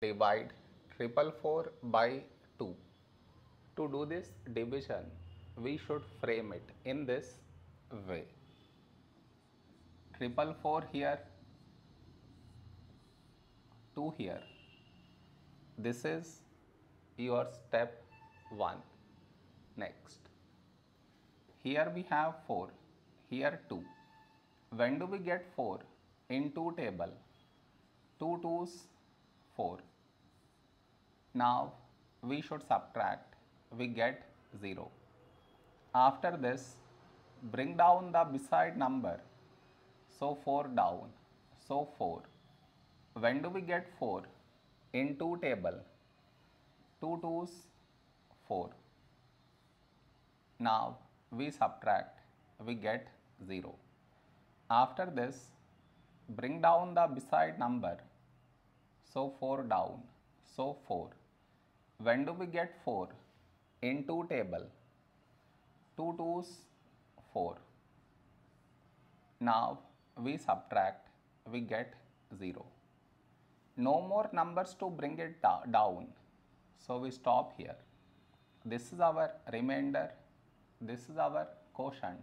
divide triple four by 2 to do this division we should frame it in this way. Triple four here 2 here. This is your step 1 next. Here we have 4 here 2 when do we get 4 in 2 table. 2 2's 4 now we should subtract. We get 0 after this bring down the beside number. So 4 down. So 4 when do we get 4 in 2 table. 2 2's 4 now we subtract. We get 0 after this bring down the beside number so 4 down. So 4 when do we get 4 in 2 table. 2 2's 4 now we subtract. We get 0 no more numbers to bring it down. So we stop here. This is our remainder. This is our quotient